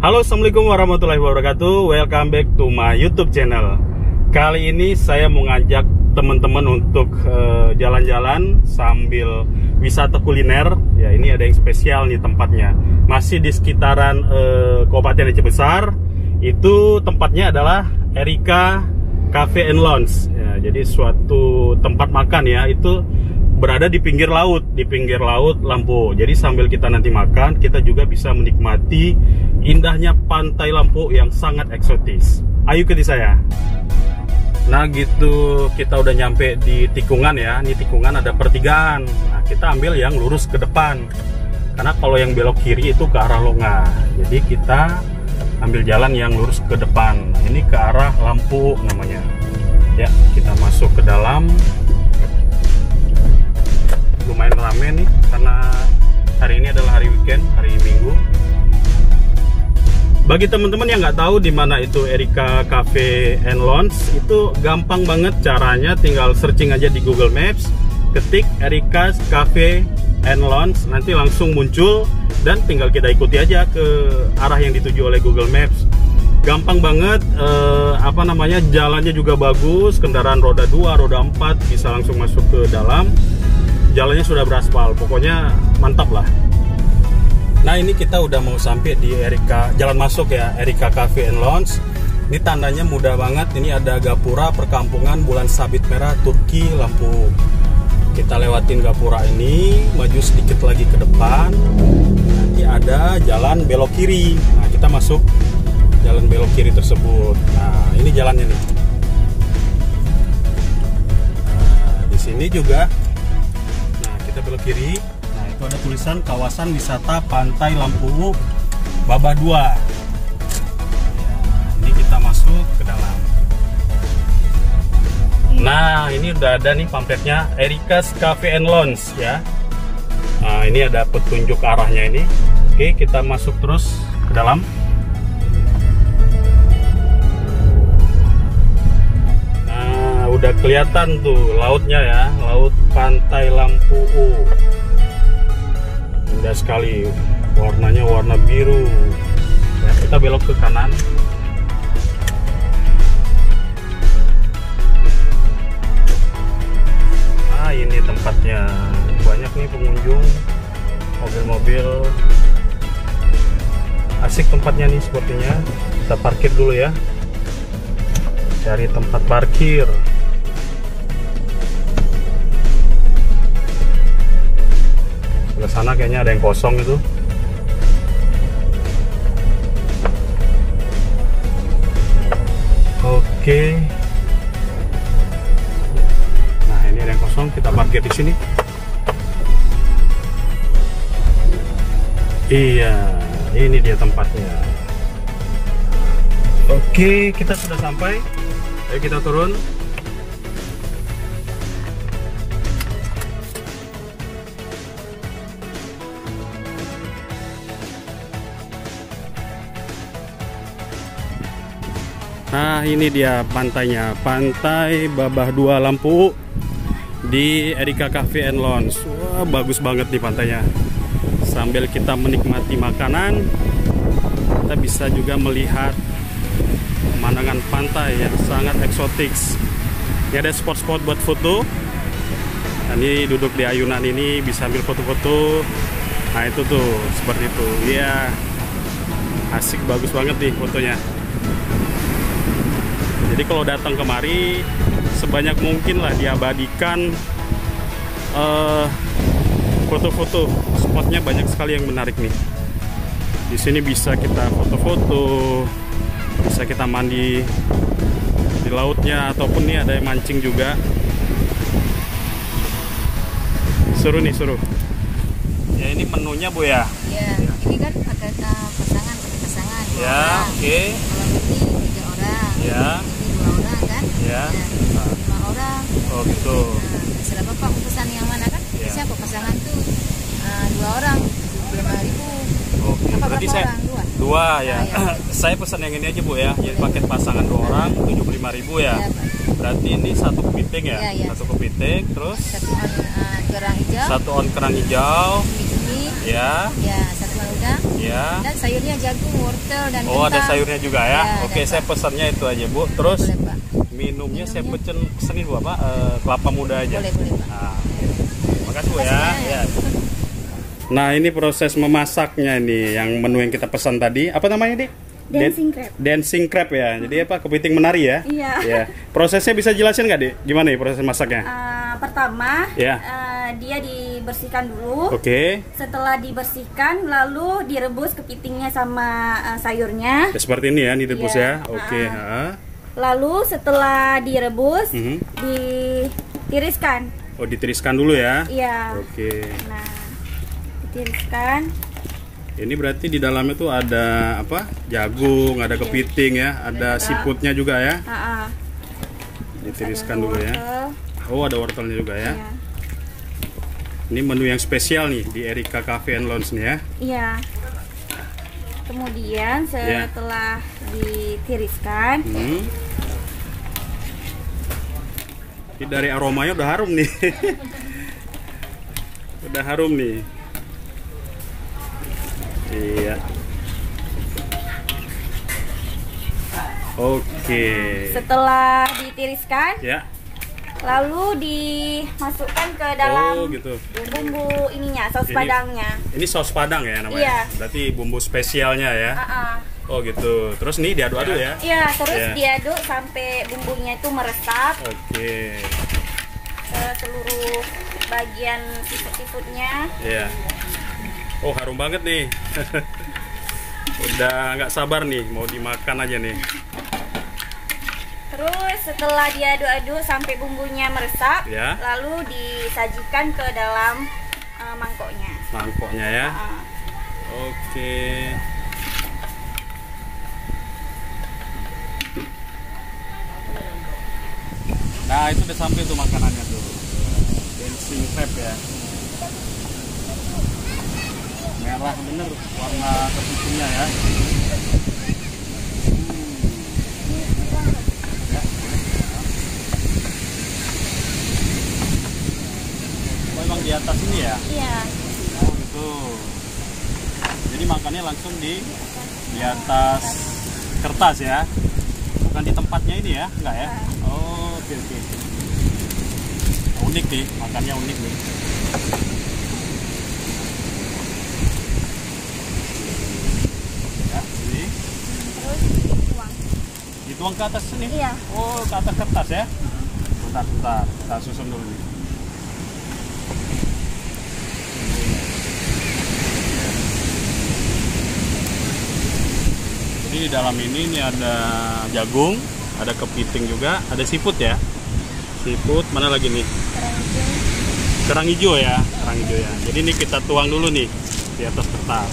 Halo Assalamualaikum warahmatullahi wabarakatuh. Welcome back to my youtube channel. Kali ini saya mau ngajak teman-teman untuk eh, jalan-jalan sambil wisata kuliner. Ya ini ada yang spesial nih tempatnya. Masih di sekitaran uh, Kabupaten Aceh Besar. Itu tempatnya adalah Erika Cafe and Lounge. Ya, Jadi suatu tempat makan ya. Itu berada di pinggir laut, di pinggir laut Lampu. Jadi sambil kita nanti makan, kita juga bisa menikmati indahnya pantai Lampu yang sangat eksotis. Ayo ikuti saya. Nah gitu, kita udah nyampe di tikungan ya. Ini tikungan ada pertigaan. Nah kita ambil yang lurus ke depan. Karena kalau yang belok kiri itu ke arah Longa. Jadi kita ambil jalan yang lurus ke depan. Ini ke arah Lampu namanya. Ya, kita masuk ke dalam weekend, hari Minggu. Bagi teman-teman yang nggak tahu di mana itu Erika Cafe and Lounge, itu gampang banget caranya, tinggal searching aja di Google Maps, ketik Erika Cafe and Lounge, nanti langsung muncul dan tinggal kita ikuti aja ke arah yang dituju oleh Google Maps. Gampang banget, eh, apa namanya jalannya juga bagus, kendaraan roda 2, roda 4 bisa langsung masuk ke dalam jalannya sudah beraspal pokoknya mantap lah nah ini kita udah mau sampai di Erika jalan masuk ya Erika Cafe and Lounge. Ini tandanya mudah banget. Ini ada gapura perkampungan bulan sabit merah Turki lampu kita lewatin gapura ini maju sedikit lagi ke depan. Nanti ada jalan belok kiri. Nah kita masuk jalan belok kiri tersebut. Nah ini jalannya nih. Nah di sini juga. Kita belok kiri nah itu ada tulisan kawasan wisata pantai Lampu Babah 2 ya, ini kita masuk ke dalam. Nah ini udah ada nih pamfletnya Erika's Cafe and Lounge ya. Nah ini ada petunjuk arahnya ini. Oke kita masuk terus ke dalam. Udah kelihatan tuh lautnya ya laut pantai Lampu U indah sekali. Warnanya warna biru. Ya, kita belok ke kanan. Nah ini tempatnya. Banyak nih pengunjung. Mobil-mobil. Asik tempatnya nih sepertinya. Kita parkir dulu ya. Cari tempat parkir sebelah sana kayaknya ada yang kosong itu. Oke. Nah ini ada yang kosong kita parkir di sini. Iya ini dia tempatnya. Oke kita sudah sampai. Ayo kita turun Nah ini dia pantainya. Pantai Babah Dua Lampu Di Erika Cafe and Lounge. Wah bagus banget nih pantainya. Sambil kita menikmati makanan Kita bisa juga melihat Pemandangan pantai yang sangat eksotik. Ini ada spot-spot buat foto. Nah, Ini duduk di ayunan ini Bisa ambil foto-foto. Nah itu tuh seperti itu. Iya. Asik bagus banget nih fotonya jadi kalau datang kemari sebanyak mungkin lah diabadikan foto-foto. Uh, spotnya banyak sekali yang menarik nih. Di sini bisa kita foto-foto bisa kita mandi di lautnya ataupun nih ada yang mancing juga. Seru nih seru. Ya ini menunya bu ya? Ya ini kan pakai uh, pasangan pasangan. Ya oke. okay. kalau ini tiga orang. Ya ya nah, lima orang oh gitu nah, bapak mau pesan yang mana kan ya. siapa pasangan tuh uh, dua orang puluh ribu oke Apa berarti saya orang? dua dua ya, Ah, ya. saya pesan yang ini aja bu ya jadi paket pasangan dua orang tujuh puluh lima ribu ya Ya, Pak. berarti ini satu kepiting ya, Ya, ya. satu kepiting terus satu on uh, kerang hijau satu on kerang hijau cumi ya ya satu on udang Ya. Dan sayurnya jagung, wortel dan Oh, ada kentang. sayurnya juga ya. Ya, Oke, ada, saya Pak. pesannya itu aja, Bu. Terus Boleh, Pak. Minumnya saya pesen pesenin Bu apa? Eh, kelapa muda aja. Boleh, boleh, Pak. Nah, oke. Makasih Bu ya. Ya. Nah, ini proses memasaknya nih yang menu yang kita pesan tadi. Apa namanya, Dik? Dancing Dan- crab. Dancing crab ya. Jadi apa? Kepiting menari ya? Iya. Ya. Prosesnya bisa jelasin nggak, Dik? Gimana nih proses masaknya? Uh, pertama, Ya. uh, dia dibersihkan dulu. Oke. Setelah dibersihkan, lalu direbus kepitingnya sama uh, sayurnya. Ya, seperti ini ya, ini rebus Iya. ya. Oke, Ah. ha. Lalu setelah direbus, Mhm. ditiriskan. Oh, ditiriskan dulu ya. Iya. Oke. Nah, ditiriskan. Ini berarti di dalamnya tuh ada apa? Jagung, ada kepiting ya, ada siputnya juga ya. Ah, ah. Ditiriskan dulu ya. Oh, ada wortelnya juga ya. Iya. Ini menu yang spesial nih di Erika Cafe and Lounge nih ya. Iya. Kemudian Iya. setelah ditiriskan, Hmm. Ini dari aromanya udah harum nih. udah harum nih. Iya. Oke. setelah ditiriskan, Ya. Lalu dimasukkan ke dalam Oh, gitu. bumbu ininya, saus Ini- padangnya. Ini saus padang ya namanya. Iya. Berarti bumbu spesialnya ya. Ah, ah. Oh gitu. Terus nih diaduk-aduk ya. Iya, terus Iya. diaduk sampai bumbunya itu meresap Oke. ke seluruh bagian siput-siputnya. Iya. Oh harum banget nih. Udah nggak sabar nih mau dimakan aja nih. Terus setelah diaduk-aduk sampai bumbunya meresap, Ya. lalu disajikan ke dalam eh, mangkoknya. Mangkoknya ya. Ah. Oke. Nah itu udah sampai tuh makanannya tuh. Dancing crab ya. Merah bener warna kepitingnya ya. Hmm. Ya, boleh. Oh emang di atas ini ya? Iya. Oh gitu. Jadi makannya langsung di di atas kertas ya. Bukan di tempatnya ini ya, enggak ya? Oh, oke oke. Unik nih, makannya unik nih. Ya, ini Terus dituang. dituang ke atas sini. Iya. Oh, ke atas kertas ya. Bentar, bentar. Kita susun dulu nih. Jadi di dalam ini ini ada jagung, ada kepiting juga, ada siput ya. Siput mana lagi nih? Kerang hijau ya, kerang hijau ya. Jadi ini kita tuang dulu nih di atas kertas.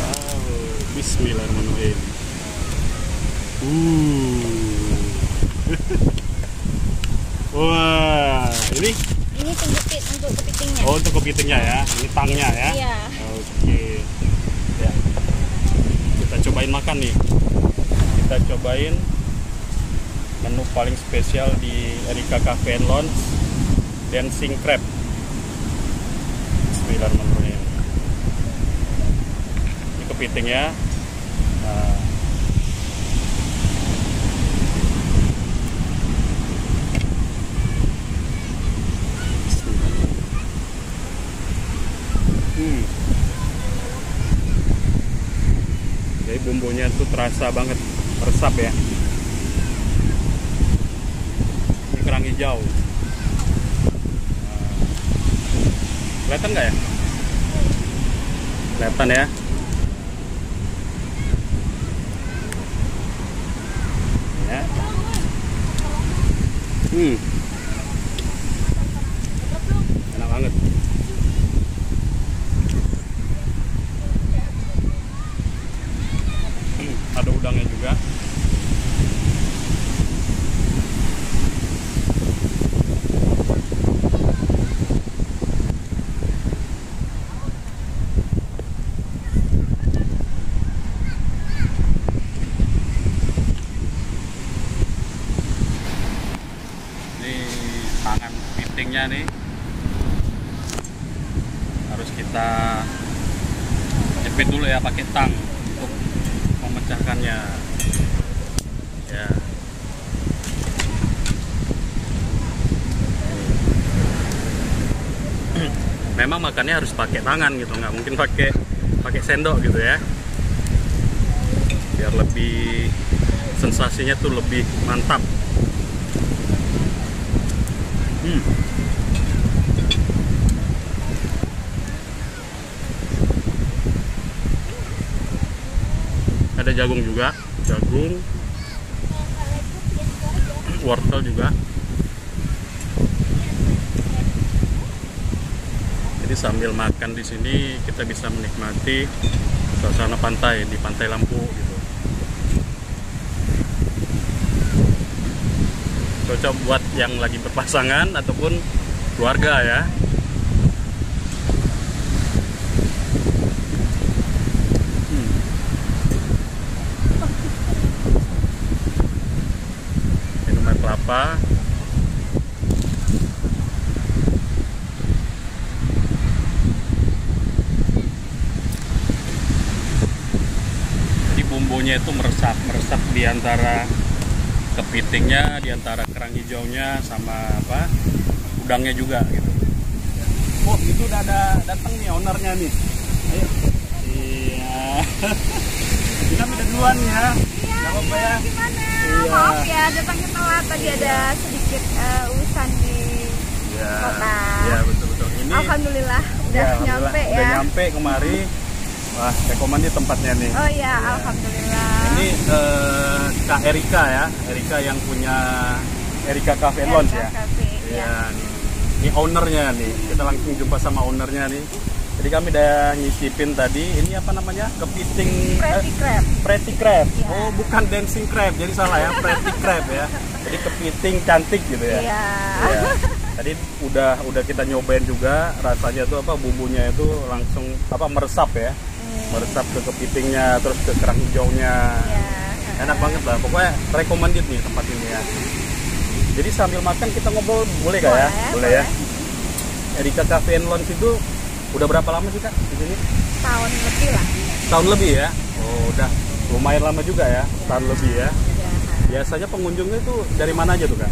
Wow, Bismillahirrahmanirrahim. Uh. Wah, ini Ini untuk kepitingnya. oh untuk kepitingnya ya. Ini tangnya ya. Iya. Oke. Ya. Kita cobain makan nih. Kita cobain menu paling spesial di Erika Cafe and Lounge Dancing Crab. Bismillahirrahmanirrahim. Ini kepiting bumbunya tuh terasa banget resap ya. Ini kerang hijau. Nah. Kelihatan nggak ya? Kelihatan ya. Ya. Hmm. Enak banget. Hmm, ada udangnya juga. Ini tangan pitingnya nih harus kita jepit dulu ya pakai tang untuk memecahkannya. Ya. Memang makannya harus pakai tangan gitu nggak mungkin pakai pakai sendok gitu ya. Biar lebih sensasinya tuh lebih mantap hmm. ada jagung juga jagung. Wortel juga. Jadi sambil makan di sini kita bisa menikmati suasana pantai di pantai Lampu gitu cocok buat yang lagi berpasangan ataupun keluarga ya Hmm. minum air kelapa jadi bumbunya itu meresap meresap di antara kepitingnya di antara kerang hijaunya sama apa udangnya juga gitu oh itu udah ada datang nih ownernya nih ayo iya kita udah duluan ya nggak apa-apa ya Gimana? Iya. Maaf ya datangnya telat tadi ada sedikit eh, urusan di Iya, Kota. iya betul betul. Ini Alhamdulillah udah ya, alhamdulillah, nyampe udah ya. nyampe kemari. Wah, rekomend nih tempatnya nih. Oh iya, alhamdulillah. Ini eh, Kak Erika ya, Erika yang punya Erika Cafe and Lounge ya. Cafe, Iya, ya. nih. Ini ownernya nih. Kita langsung jumpa sama ownernya nih. Jadi kami udah nyicipin tadi, ini apa namanya? Kepiting Pretty eh, crab. Pretty crab. Iya. Oh, bukan dancing crab. Jadi salah ya, pretty crab ya. Jadi kepiting cantik gitu ya. Iya. Iya. Tadi udah udah kita nyobain juga rasanya tuh apa bumbunya itu langsung apa meresap ya. Meresap ke kepitingnya terus ke kerang hijaunya. Iya. Enak banget lah. Pokoknya recommended nih tempat ini ya. Jadi sambil makan kita ngobrol boleh gak ya? Boleh, Boleh ya. Erika Cafe and Lounge itu udah berapa lama sih kak di sini? Tahun lebih lah. Tahun lebih ya? Oh udah lumayan lama juga ya, tahun lebih ya. Ya. Biasanya pengunjungnya itu dari mana aja tuh kak?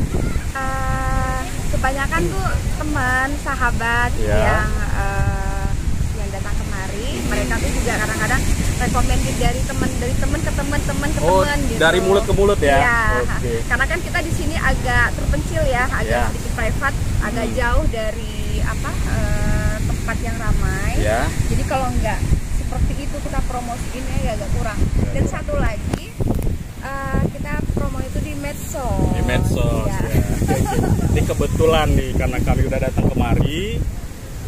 Eh, kebanyakan tuh teman, sahabat Iya. yang kemari. Mereka tuh juga kadang-kadang recommended dari teman dari teman ke teman, teman ke Oh, teman gitu. dari mulut ke mulut ya? Iya. Oke. Karena kan kita di sini agak terpencil ya, agak Iya. sedikit private, agak Hmm. jauh dari apa eh, tempat yang ramai. Ya. Jadi kalau nggak seperti itu kita promosiin ya agak kurang. Iya, Dan satu lagi eh, kita promo itu di medsos. di medsos Iya. ya. Oke, oke. Ini kebetulan nih karena kami udah datang kemari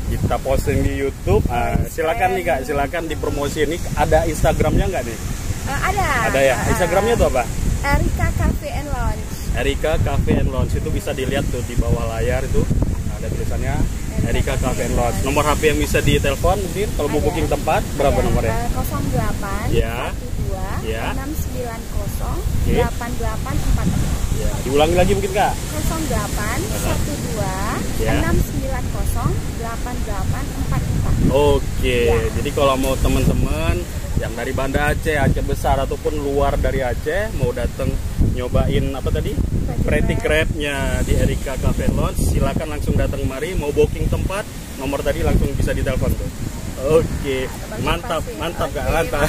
kita posting di YouTube. Ah, silakan nih kak, silakan dipromosi ini ada Instagramnya nggak nih? Eh, ada. Ada ya. Eh, Instagramnya tuh apa? Erika Cafe and Lounge. Erika Cafe and Lounge itu bisa dilihat tuh di bawah layar itu ada tulisannya Erika Cafe and Lounge. Nomor HP yang bisa ditelepon mungkin kalau mau booking tempat berapa Ada, nomornya? eh, 08 Ya. 12 Ya. 690 Oke. 8844. Ya, diulangi lagi mungkin kak. 08 12 Ya. 690 8844. Oke, Ya. jadi kalau mau teman-teman yang dari Banda Aceh, Aceh besar ataupun luar dari Aceh mau datang nyobain apa tadi? Pretty crab-nya di Erika Cafe Lounge, silakan langsung datang kemari. Mau booking tempat, nomor tadi langsung bisa ditelepon tuh. Oke, Abang mantap, Supasi. mantap kak, mantap.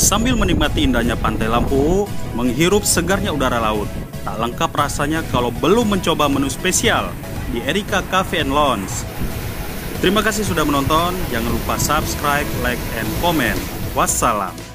Sambil menikmati indahnya pantai Lampu, menghirup segarnya udara laut. Tak lengkap rasanya kalau belum mencoba menu spesial di Erika Cafe and Lounge. Terima kasih sudah menonton. Jangan lupa subscribe, like, and comment. Wassalam.